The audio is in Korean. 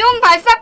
이온 발사